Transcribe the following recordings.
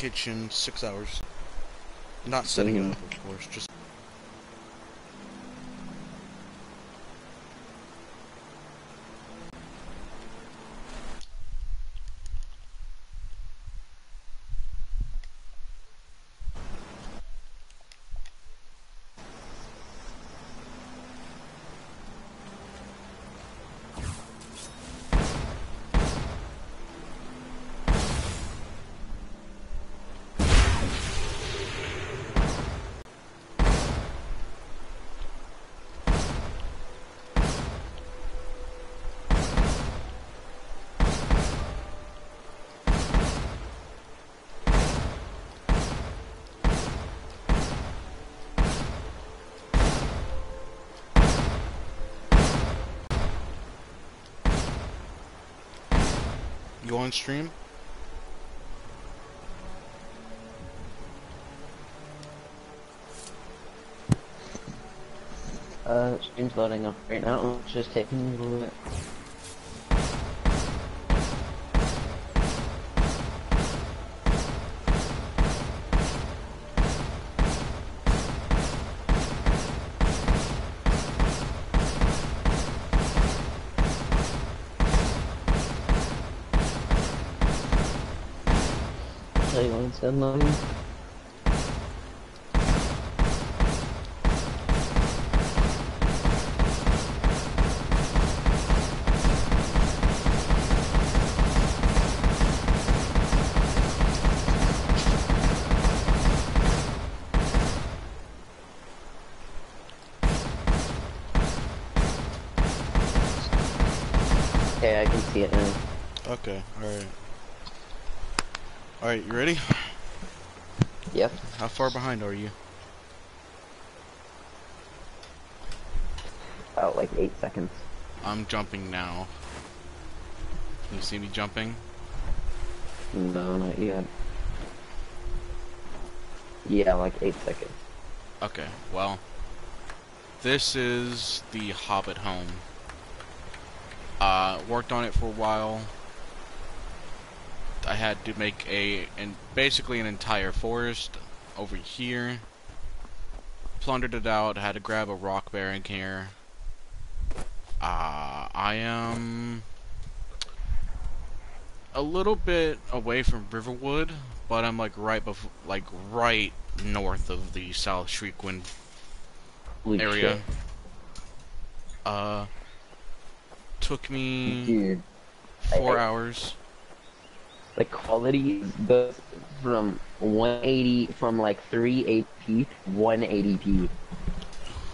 kitchen, six hours. Not setting it up, of course, just You on stream? Uh, stream's loading up right now. It's just taking a little bit. Done loading. Okay, I can see it now. Okay, alright. Alright, you ready? Yep. How far behind are you? About like eight seconds. I'm jumping now. Can you see me jumping? No, not yet. Yeah, like eight seconds. Okay, well. This is the Hobbit home. Uh, worked on it for a while. I had to make a, and basically an entire forest over here. Plundered it out, had to grab a rock bearing here. Uh, I am a little bit away from Riverwood, but I'm like right bef- like right north of the South Shriekwin Holy area. Uh, took me Dude, four I- hours. The quality goes from 180 from like 380p to 180p.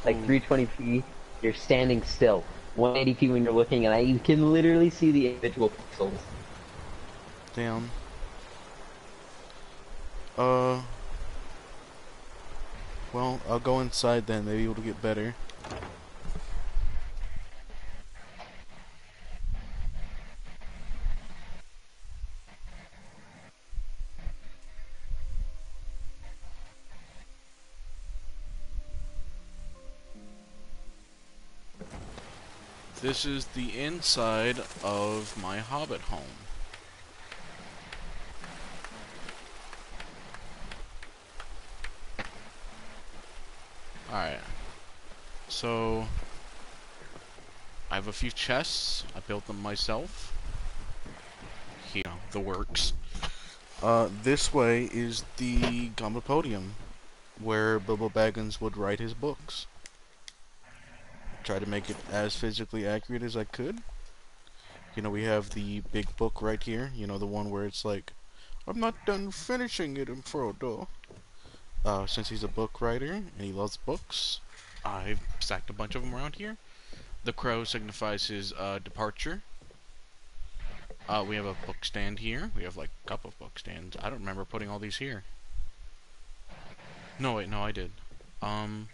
Like Oh. 320p, you're standing still. 180p when you're looking, and I you can literally see the individual pixels. Damn. Uh. Well, I'll go inside then. Maybe it'll get better. This is the inside of my hobbit home. Alright. So, I have a few chests. I built them myself. Here, the works. Uh, this way is the Gumba Podium, where Bilbo Baggins would write his books. Try to make it as physically accurate as I could. You know, we have the big book right here. You know, the one where it's like, I'm not done finishing it, Frodo. Uh, since he's a book writer and he loves books, I've stacked a bunch of them around here. The crow signifies his uh, departure. Uh, we have a book stand here. We have like a couple of book stands. I don't remember putting all these here. No, wait, no, I did. Um,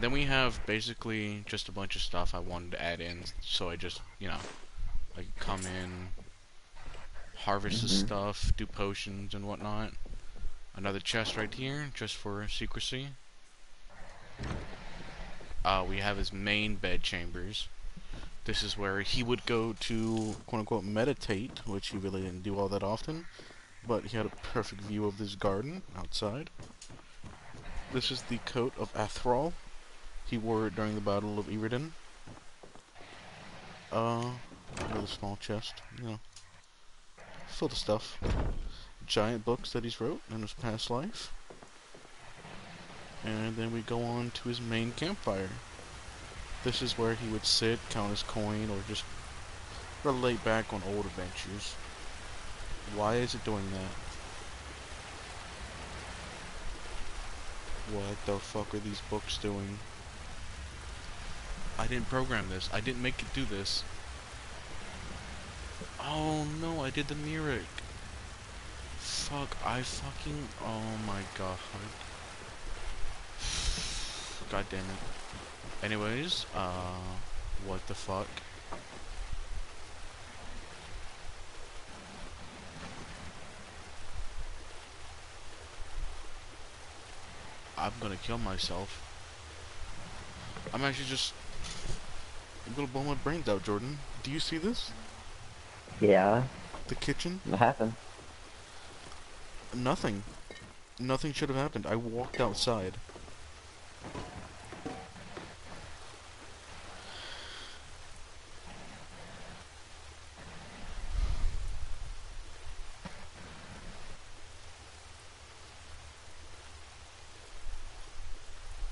then we have basically just a bunch of stuff I wanted to add in, so I just, you know, I come in, harvest the Mhm. stuff, do potions and whatnot. Another chest right here, just for secrecy. Uh, we have his main bed chambers. This is where he would go to, quote unquote, meditate, which he really didn't do all that often. but he had a perfect view of this garden outside. This is the coat of Athrol. He wore it during the Battle of Iridan. Uh, another small chest, you know, full of stuff. Giant books that he's wrote in his past life. And then we go on to his main campfire. This is where he would sit, count his coin, or just relate back on old adventures. Why is it doing that? What the fuck are these books doing? I didn't program this. I didn't make it do this. Oh no, I did the Mirror. Fuck, I fucking... Oh my god. God damn it. Anyways, uh... What the fuck? I'm gonna kill myself. I'm actually just I'm gonna blow my brains out, Jordan. Do you see this? Yeah. The kitchen? What happened? Nothing. Nothing should have happened. I walked outside.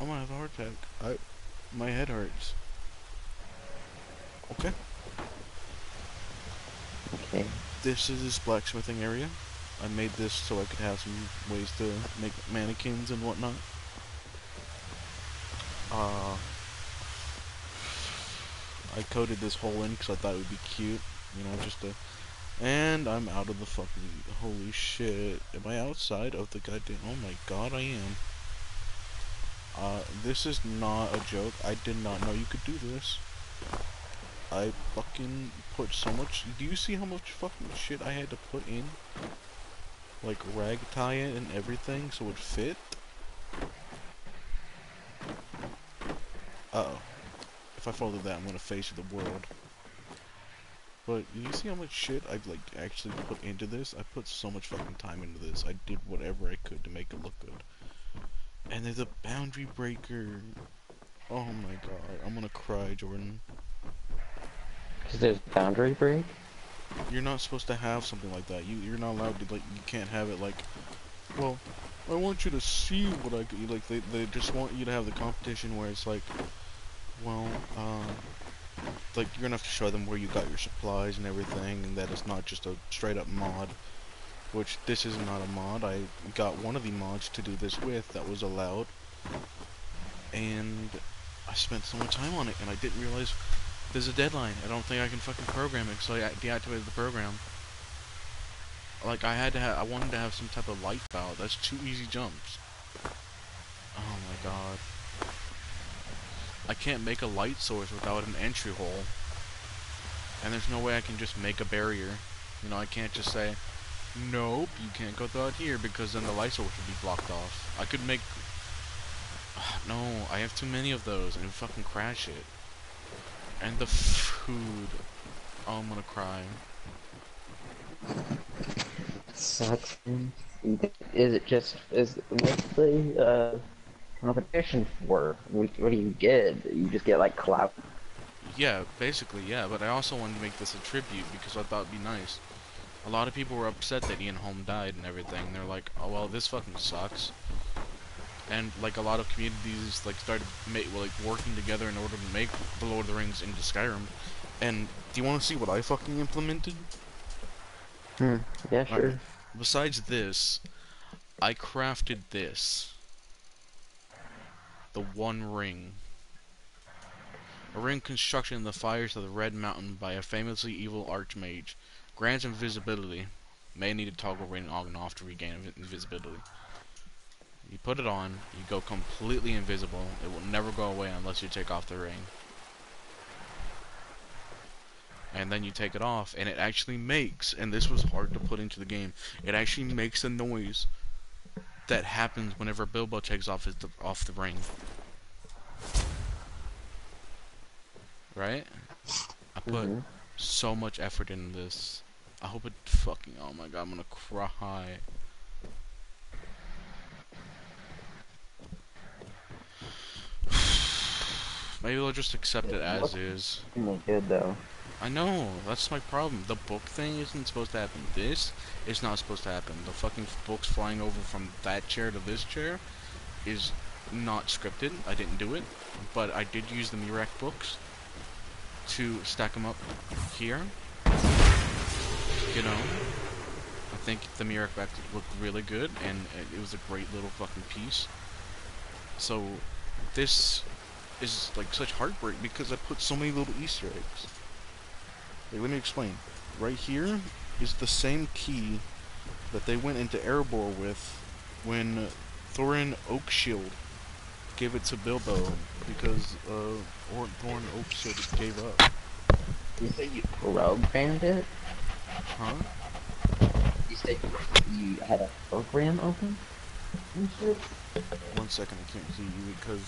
I'm gonna have a heart attack. I, my head hurts. Okay. Okay. This is this blacksmithing area. I made this so I could have some ways to make mannequins and whatnot. Uh, I coded this hole in because I thought it would be cute, you know, just to. And I'm out of the fucking. Holy shit! Am I outside of the goddamn? Oh my god, I am. Uh, this is not a joke. I did not know you could do this. I fucking put so much. Do you see how much fucking shit I had to put in? Like rag tie it and everything so it fit? Uh oh. If I follow that, I'm gonna face the world. But you see how much shit I've, like actually put into this? I put so much fucking time into this. I did whatever I could to make it look good. And there's a boundary breaker. Oh my god, I'm gonna cry, Jordan. Because there's boundary break? You're not supposed to have something like that. You you're not allowed to like you can't have it like well, I want you to see what I could like they they just want you to have the competition where it's like well, um like you're gonna have to show them where you got your supplies and everything and that it's not just a straight up mod. Which this is not a mod. I got one of the mods to do this with that was allowed. And I spent so much time on it and I didn't realize there's a deadline. I don't think I can fucking program it, so I deactivated the program. Like I had to have, I wanted to have some type of light valve. That's two easy jumps. Oh my god. I can't make a light source without an entry hole. And there's no way I can just make a barrier. You know, I can't just say, nope, you can't go through here because then the light source would be blocked off. I could make... No, I have too many of those and fucking crash it. And the food. Oh, I'm gonna cry. Sucks. Is it just is what's the uh, competition for? What, what do you get? You just get like clout. Yeah, basically, yeah. But I also wanted to make this a tribute because I thought it'd be nice. A lot of people were upset that Ian Holm died and everything. They're like, oh well, this fucking sucks. And like a lot of communities like started well, like working together in order to make the Lord of the Rings into Skyrim. And do you want to see what I fucking implemented? Hmm. Yeah, sure. Right. Besides this, I crafted this. The One Ring. A ring constructed in the fires of the Red Mountain by a famously evil archmage. Grants invisibility. May need to toggle ring on and off to regain invisibility. You put it on, you go completely invisible. It will never go away unless you take off the ring. And then you take it off, and it actually makes, and this was hard to put into the game, it actually makes a noise that happens whenever Bilbo takes off his off the ring. Right? I put mm -hmm. so much effort into this. I hope it fucking. Oh my god, I'm gonna cry. Maybe they'll just accept it as is. Really good though. I know, that's my problem. The book thing isn't supposed to happen. This is not supposed to happen. The fucking books flying over from that chair to this chair is not scripted. I didn't do it, but I did use the Mirac books to stack them up here. You know, I think the Mirac back looked really good, and it was a great little fucking piece. So, this is like such heartbreak because I put so many little Easter eggs. Like, let me explain. Right here is the same key that they went into Erebor with when Thorin Oakshield gave it to Bilbo because uh, or Thorin Oakshield gave up. You say you programmed it? Huh? You said you had a program open? One second, I can't see you because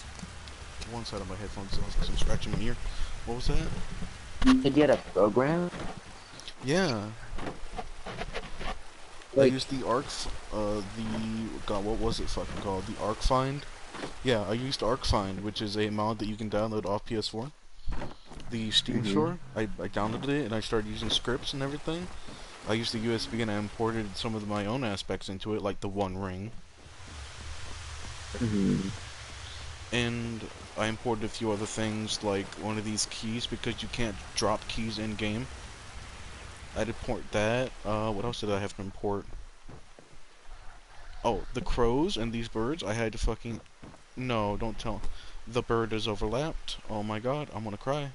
one side of my headphones sounds like I'm scratching my ear. What was that? Said you had a program? Yeah. I used the Arc, uh, the, god, what was it fucking called? The Arc Find? Yeah, I used Arc Find, which is a mod that you can download off PS4. The Steam Mhm. store, I, I downloaded it and I started using scripts and everything. I used the USB and I imported some of my own aspects into it, like the One Ring. Mm-hmm. And I imported a few other things like one of these keys because you can't drop keys in game. I to import that. Uh, what else did I have to import? Oh, the crows and these birds. I had to fucking. No, don't tell. The bird is overlapped. Oh my god, I'm gonna cry.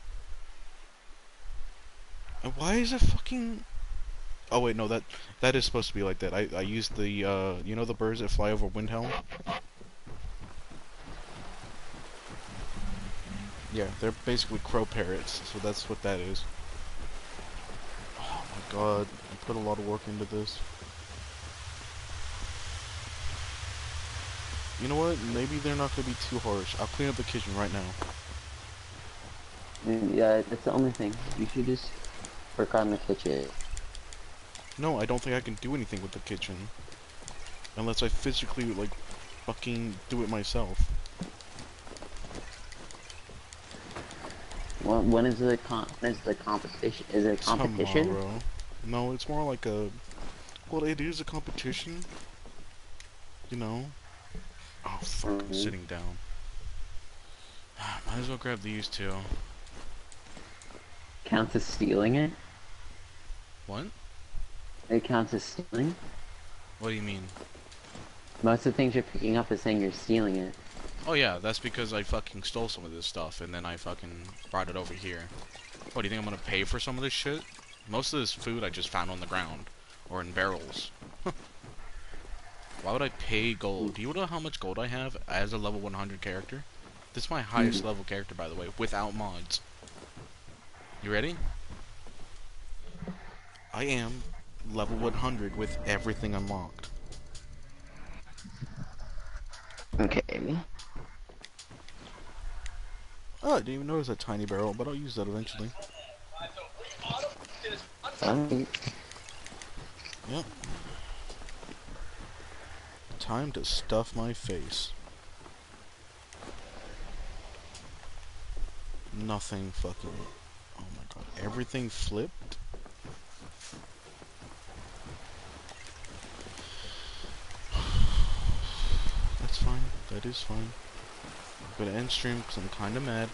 And why is it fucking? Oh wait, no that that is supposed to be like that. I I used the uh you know the birds that fly over Windhelm. Yeah, they're basically crow parrots, so that's what that is. Oh my god, I put a lot of work into this. You know what? Maybe they're not gonna be too harsh. I'll clean up the kitchen right now. Yeah, that's the only thing. You should just work on the kitchen. No, I don't think I can do anything with the kitchen. Unless I physically, like, fucking do it myself. When, when is the con? Is the competition? Is it a competition? Tomorrow. No, it's more like a. Well, it is a competition. You know. Oh fuck! I'm Mhm. sitting down. Might as well grab these two. Counts as stealing it. What? It counts as stealing. What do you mean? Most of the things you're picking up is saying you're stealing it. Oh yeah, that's because I fucking stole some of this stuff and then I fucking brought it over here. What do you think I'm gonna pay for some of this shit? Most of this food I just found on the ground or in barrels. Why would I pay gold? Do you know how much gold I have as a level 100 character? This is my highest mm-hmm. level character, by the way, without mods. You ready? I am level 100 with everything unlocked. Okay. Oh, I didn't even notice that tiny barrel, but I'll use that eventually. Yep. Time to stuff my face. Nothing fucking. Oh my god. Everything flipped? That's fine. That is fine. I'm gonna end stream because I'm kinda mad.